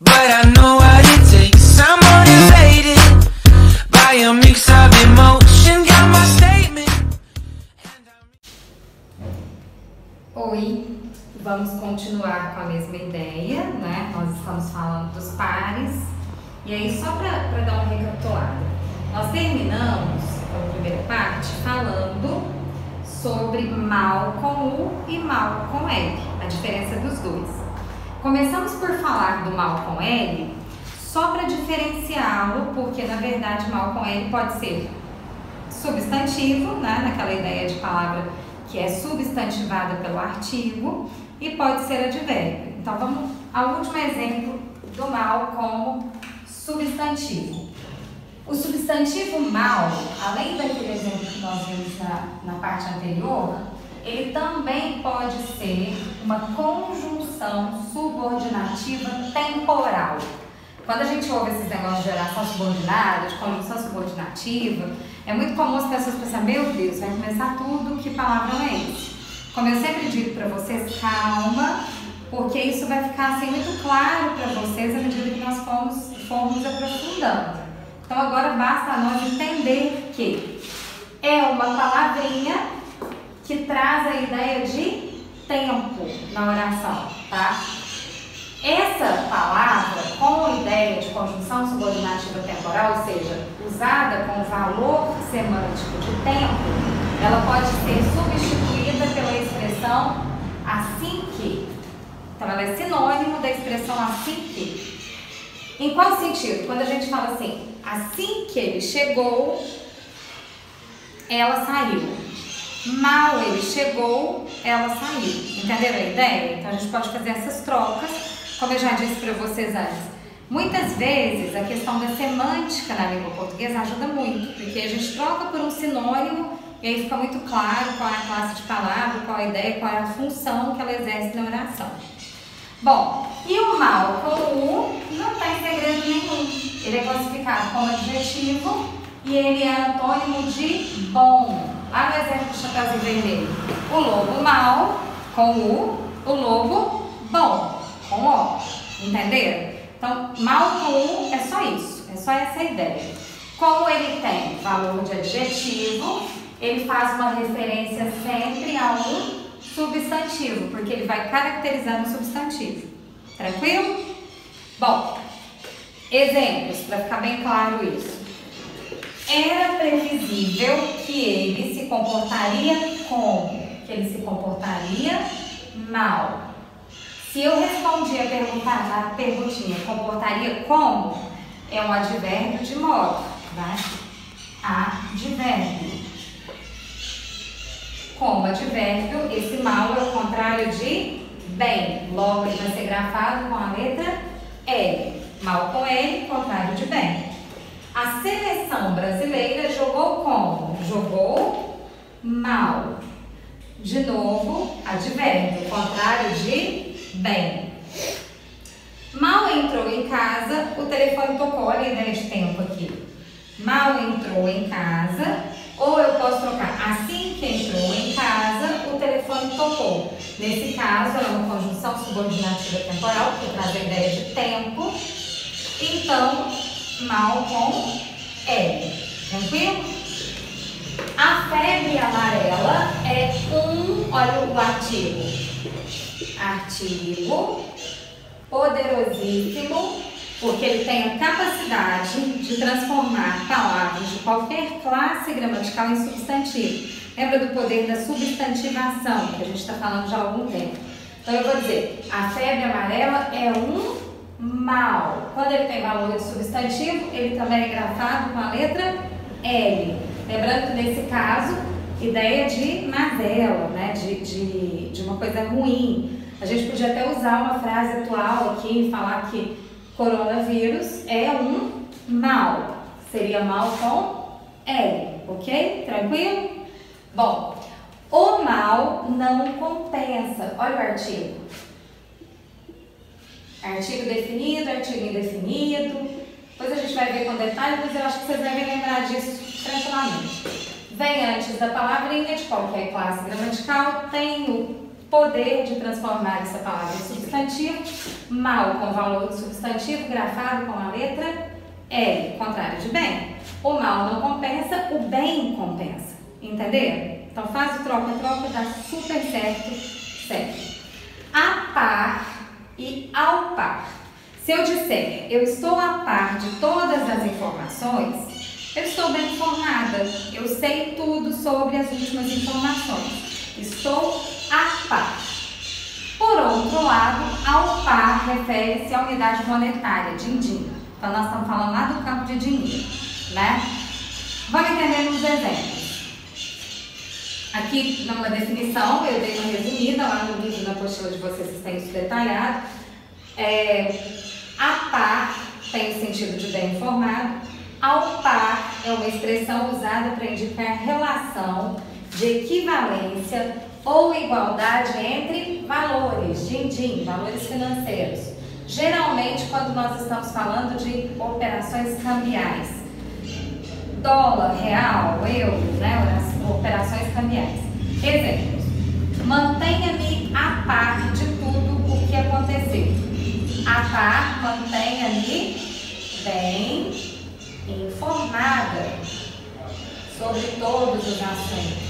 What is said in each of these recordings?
But I know what it takes. I'm motivated by a mix of emotion. Got my statement. Oi, vamos continuar com a mesma ideia, né? Nós estamos falando dos pares. E aí, só para dar uma recapitulada, nós terminamos a primeira parte falando sobre mal com U e mal com L, a diferença dos dois. Por falar do mal com L só para diferenciá-lo, porque na verdade mal com L pode ser substantivo, né, naquela ideia de palavra que é substantivada pelo artigo, e pode ser advérbio. Então vamos ao último exemplo do mal como substantivo. O substantivo mal, além daquele exemplo que nós vimos na, na parte anterior, ele também pode ser uma conjunção subordinativa temporal. Quando a gente ouve esses negócios de geração subordinada, de conjunção subordinativa, é muito comum as pessoas pensarem, meu Deus, vai começar tudo, que palavra é esse? Como eu sempre digo para vocês, calma, porque isso vai ficar assim muito claro para vocês à medida que nós formos, formos aprofundando. Então agora basta nós entender que é uma palavrinha que traz a ideia de tempo na oração, tá? Essa palavra com ideia de conjunção subordinativa temporal, ou seja, usada com valor semântico de tempo, ela pode ser substituída pela expressão assim que. Então, ela é sinônimo da expressão assim que. Em qual sentido? Quando a gente fala assim, assim que ele chegou, ela saiu. Mal ele chegou, ela saiu. Entenderam a ideia? Então a gente pode fazer essas trocas como eu já disse para vocês antes, muitas vezes a questão da semântica na língua portuguesa ajuda muito, porque a gente troca por um sinônimo e aí fica muito claro qual é a classe de palavra, qual é a ideia, qual é a função que ela exerce na oração. Bom, e o mal com o não tem segredo nenhum. Ele é classificado como adjetivo e ele é antônimo de bom. Lá no exemplo do chapéuzinho vermelho. O lobo mal com U, o lobo bom com O. Entenderam? Então, mal com U é só isso, é só essa ideia. Como ele tem valor de adjetivo, ele faz uma referência sempre a um substantivo, porque ele vai caracterizando o substantivo. Tranquilo? Bom, exemplos, para ficar bem claro isso. Era previsível que ele se comportaria como? Que ele se comportaria mal. Se eu respondi a, pergunta, a perguntinha comportaria como, é um advérbio de modo, né? Advérbio. Como advérbio, esse mal é o contrário de bem. Logo, ele vai ser grafado com a letra L. Mal com L, contrário de bem. A seleção brasileira jogou como? Jogou mal. De novo, advérbio, contrário de Bem, mal entrou em casa, o telefone tocou. Olha a ideia de tempo aqui. Mal entrou em casa, ou eu posso trocar assim que entrou em casa, o telefone tocou. Nesse caso, é uma conjunção subordinativa temporal, que traz a ideia de tempo. Então, mal com L. Tranquilo? A febre amarela é um, olha o artigo, artigo poderosíssimo, porque ele tem a capacidade de transformar palavras de qualquer classe gramatical em substantivo. Lembra do poder da substantivação, que a gente está falando já há algum tempo. Então eu vou dizer, a febre amarela é um mal. Quando ele tem valor de substantivo, ele também é grafado com a letra L. Lembrando que nesse caso, ideia de mazela, né? de, de, de uma coisa ruim. A gente podia até usar uma frase atual aqui e falar que coronavírus é um mal. Seria mal com L, ok? Tranquilo? Bom, o mal não compensa. Olha o artigo. Artigo definido, artigo indefinido. Depois a gente vai ver com detalhe, mas eu acho que vocês devem lembrar disso tranquilamente. Vem antes da palavrinha de qualquer classe gramatical, tem o poder de transformar essa palavra em substantivo mal com valor substantivo grafado com a letra L, contrário de bem. O mal não compensa, o bem compensa. Entenderam? Então faz o troca-troca, dá super certo, certo. A par e ao par. Se eu disser eu estou a par de todas as informações, eu estou bem informada, eu sei tudo sobre as últimas informações. Estou a par. Por outro lado, ao par refere-se à unidade monetária, din-din. Então, nós estamos falando lá do campo de dinheiro, né? Vamos entender nos exemplos. Aqui, numa definição, eu dei resumida lá no vídeo, na apostila de vocês, vocês têm isso detalhado. É, a par tem o sentido de bem informado. Ao par é uma expressão usada para indicar relação de equivalência ou igualdade entre valores, din-din, valores financeiros. Geralmente, quando nós estamos falando de operações cambiais, dólar, real, euro, né, operações cambiais. Exemplos: mantenha-me a par de tudo o que aconteceu a par mantenha-me bem informada sobre todos os assuntos.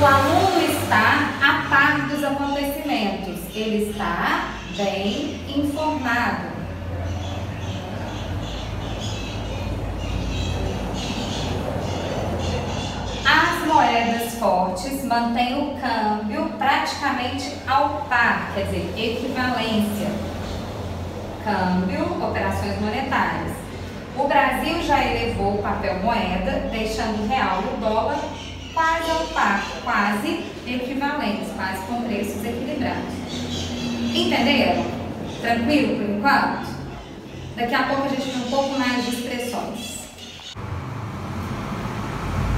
O aluno está a par dos acontecimentos, ele está bem informado. As moedas fortes mantêm o câmbio praticamente ao par, quer dizer, equivalência. Câmbio, operações monetárias. O Brasil já elevou o papel moeda, deixando o real e o dólar quase ao par, quase equivalentes, quase com preços equilibrados. Entenderam? Tranquilo por enquanto? Daqui a pouco a gente tem um pouco mais de expressões.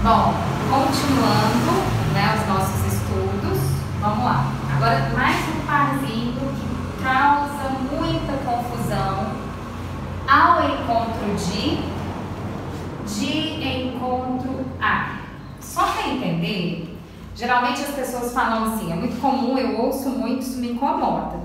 Bom, continuando né, os nossos estudos, vamos lá. Agora, mais um parzinho que causa muita confusão ao encontro de, de encontro a. Só para entender, geralmente as pessoas falam assim, é muito comum, eu ouço muito, isso me incomoda.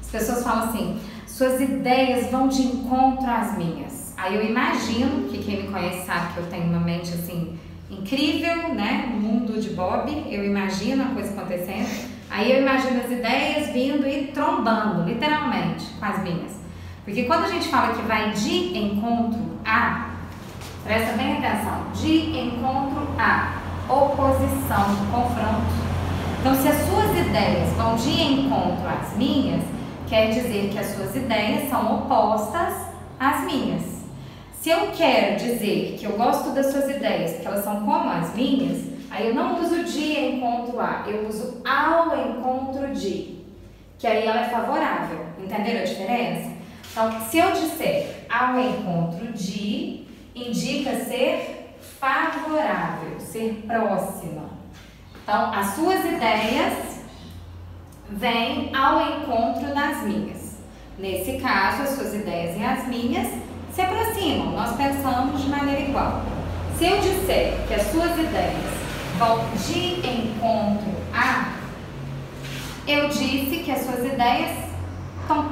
As pessoas falam assim, suas ideias vão de encontro às minhas. Aí eu imagino que quem me conhece sabe que eu tenho uma mente assim incrível, né? O mundo de Bob, eu imagino a coisa acontecendo. Aí eu imagino as ideias vindo e trombando, literalmente, com as minhas. Porque quando a gente fala que vai de encontro a, presta bem atenção, de encontro a, oposição, confronto. Então, se as suas ideias vão de encontro às minhas, quer dizer que as suas ideias são opostas às minhas. Se eu quero dizer que eu gosto das suas ideias, porque elas são como as minhas, aí eu não uso de encontro a, eu uso ao encontro de, que aí ela é favorável. Entenderam a diferença? Então, se eu disser ao encontro de, indica ser favorável, ser próxima. Então, as suas ideias vêm ao encontro das minhas. Nesse caso, as suas ideias e as minhas se aproximam, nós pensamos de maneira igual. Se eu disser que as suas ideias vão de encontro a, eu disse que as suas ideias estão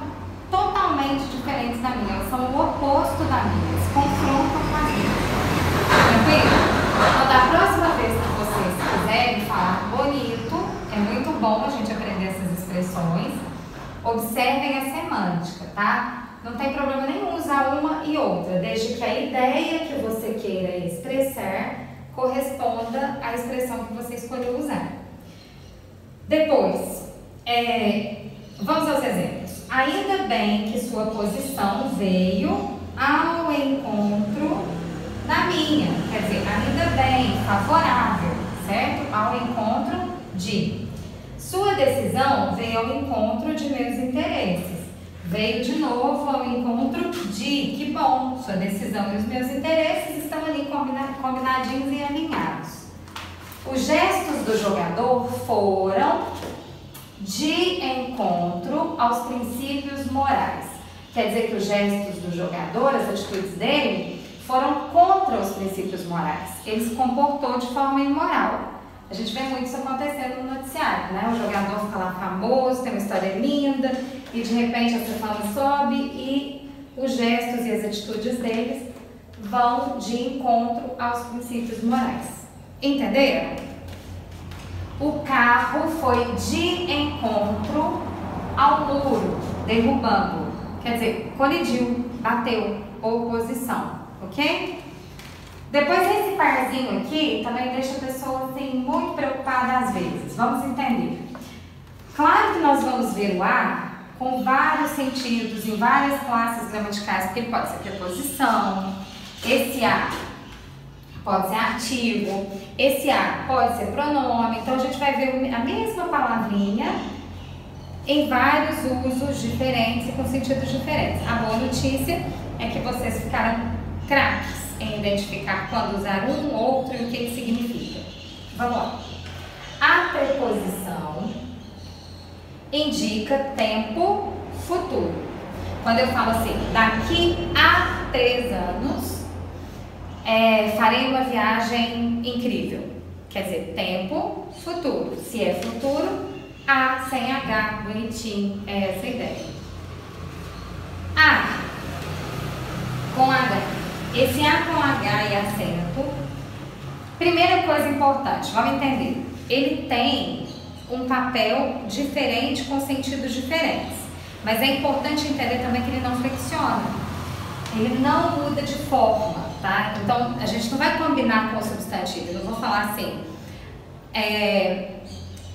totalmente diferentes da minha, elas são o oposto da minha, eles confrontam com a minha. Tranquilo? Então, da próxima vez que vocês quiserem falar bonito, é muito bom a gente aprender essas expressões. Observem a semântica, tá? Não tem problema nenhum usar uma e outra, desde que a ideia que você queira expressar corresponda à expressão que você escolheu usar. Depois, é, vamos aos exemplos. Ainda bem que sua posição veio ao encontro da minha, quer dizer, ainda bem, favorável, certo? Ao encontro de. Sua decisão veio ao encontro de meus interesses veio de novo ao encontro de que bom, sua decisão e os meus interesses estão ali combinadinhos e alinhados. Os gestos do jogador foram de encontro aos princípios morais. Quer dizer que os gestos do jogador, as atitudes dele, foram contra os princípios morais. Ele se comportou de forma imoral. A gente vê muito isso acontecendo no noticiário, né? O jogador fica lá famoso, tem uma história linda, e de repente essa fama sobe e os gestos e as atitudes deles vão de encontro aos princípios morais. Entenderam? O carro foi de encontro ao muro, derrubando. Quer dizer, colidiu, bateu, oposição, ok? Depois esse parzinho aqui também deixa a pessoa assim, muito preocupada às vezes. Vamos entender. Claro que nós vamos ver o A com vários sentidos, em várias classes gramaticais, porque pode ser preposição, esse A pode ser artigo, esse A pode ser pronome, então a gente vai ver a mesma palavrinha em vários usos diferentes e com sentidos diferentes. A boa notícia é que vocês ficaram craques em identificar quando usar um, outro e o que ele significa. Vamos lá. A preposição indica tempo futuro. Quando eu falo assim, daqui a três anos, é, farei uma viagem incrível. Quer dizer, tempo futuro. Se é futuro, A sem H, bonitinho, é essa ideia. A com H esse A com H e acento, primeira coisa importante, vamos entender. Ele tem um papel diferente com sentidos diferentes. Mas é importante entender também que ele não flexiona. Ele não muda de forma, tá? Então, a gente não vai combinar com o substantivo. Eu não vou falar assim, é,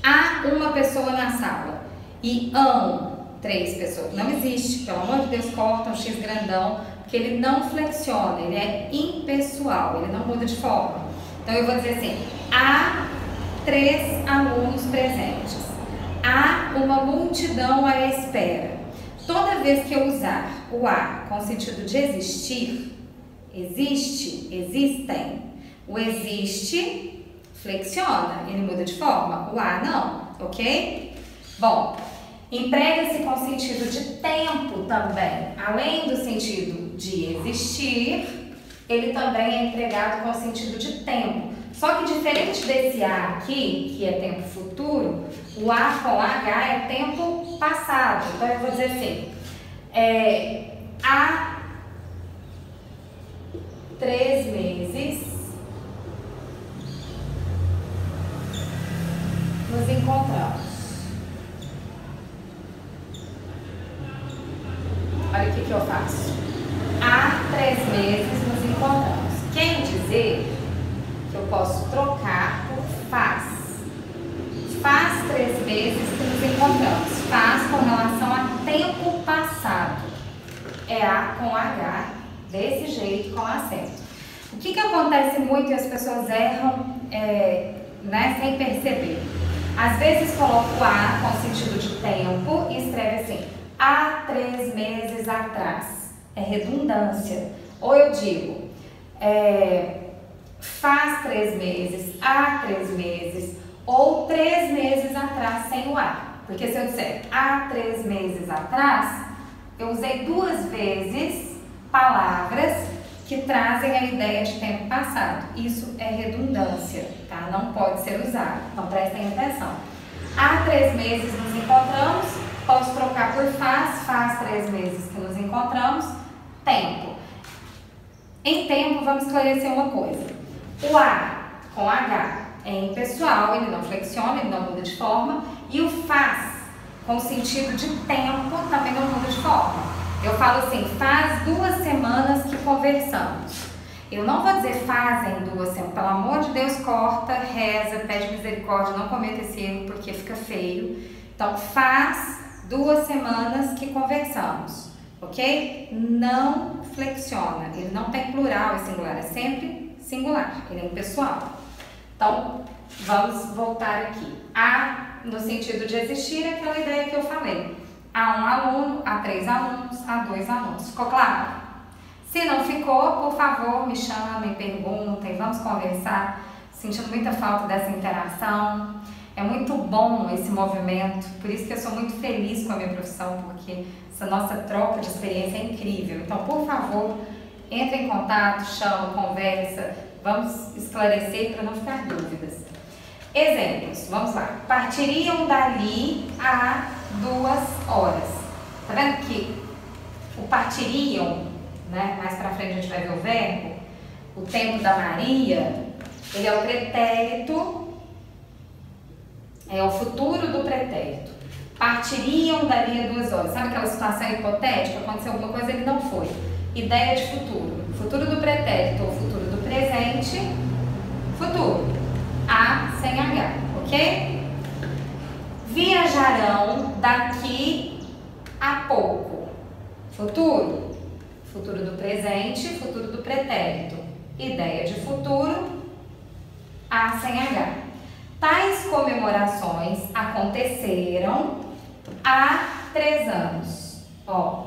há uma pessoa na sala e ão três pessoas. Não existe, pelo amor de Deus, corta um X grandão que ele não flexiona, ele é impessoal, ele não muda de forma. Então eu vou dizer assim: há três alunos presentes, há uma multidão à espera. Toda vez que eu usar o a com sentido de existir, existe, existem, o existe flexiona, ele muda de forma, o a não, ok? Bom, Emprega-se com sentido de tempo também. Além do sentido de existir, ele também é empregado com sentido de tempo. Só que diferente desse A aqui, que é tempo futuro, o A com H é tempo passado. Então eu vou dizer assim, é, há três meses nos encontramos. Olha o que, que eu faço. Há três meses nos encontramos. Quem dizer posso trocar por faz. Faz três meses que nos encontramos. Faz com relação a tempo passado. É A com H, desse jeito, com acento. O que, que acontece muito e as pessoas erram é, né, sem perceber? Às vezes coloco A com sentido de tempo e escreve assim, há três meses atrás. É redundância. Ou eu digo, é, faz três meses, há três meses, ou três meses atrás sem o há. Porque se eu disser há três meses atrás, eu usei duas vezes palavras que trazem a ideia de tempo passado. Isso é redundância, tá? Não pode ser usado. Então prestem atenção. Há três meses nos encontramos, Posso trocar por faz, faz três meses que nos encontramos, tempo. Em tempo, vamos esclarecer uma coisa. O A com H é impessoal, ele não flexiona, ele não muda de forma. E o faz, com sentido de tempo, também não muda de forma. Eu falo assim, faz duas semanas que conversamos. Eu não vou dizer fazem duas semanas, pelo amor de Deus, corta, reza, pede misericórdia, não cometa esse erro porque fica feio. Então, faz duas semanas que conversamos, ok? Não flexiona, ele não tem plural e singular, é sempre singular, ele é impessoal. Então, vamos voltar aqui. A, no sentido de existir, é aquela ideia que eu falei. Há um aluno, há três alunos, há dois alunos. Ficou claro? Se não ficou, por favor, me chamem, perguntem, vamos conversar. Sentindo muita falta dessa interação. É muito bom esse movimento, por isso que eu sou muito feliz com a minha profissão, porque essa nossa troca de experiência é incrível. Então, por favor, entre em contato, chama, conversa, vamos esclarecer para não ficar dúvidas. Exemplos, vamos lá. Partiriam dali a duas horas. Tá vendo que o partiriam, né? Mais pra frente a gente vai ver o verbo. O tempo da Maria, ele é o pretérito, é o futuro do pretérito. Partiriam dali a duas horas. Sabe aquela situação hipotética? Aconteceu alguma coisa ele não foi. Ideia de futuro. Futuro do pretérito ou futuro do presente. Futuro. A sem H, ok? Viajarão daqui a pouco. Futuro. Futuro do presente, futuro do pretérito. Ideia de futuro. A sem H. Tais comemorações aconteceram há três anos. Ó,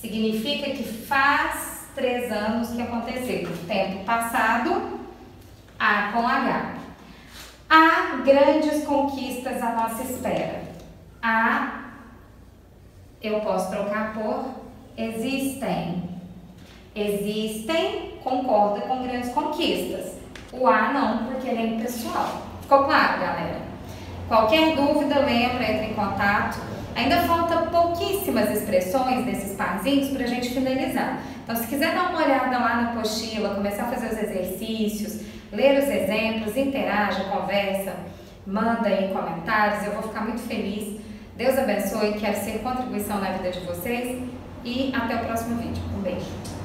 significa que faz três anos que aconteceu. Tempo passado, A com H. Há grandes conquistas à nossa espera. Há, eu posso trocar por existem. Existem, concorda com grandes conquistas. O A não, porque ele é impessoal. Ficou claro, galera? Qualquer dúvida, lembra, entre em contato. Ainda falta pouquíssimas expressões desses parzinhos para a gente finalizar. Então, se quiser dar uma olhada lá na apostila, começar a fazer os exercícios, ler os exemplos, interaja, conversa, manda aí comentários, eu vou ficar muito feliz. Deus abençoe, quero ser contribuição na vida de vocês e até o próximo vídeo. Um beijo.